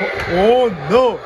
Oh no!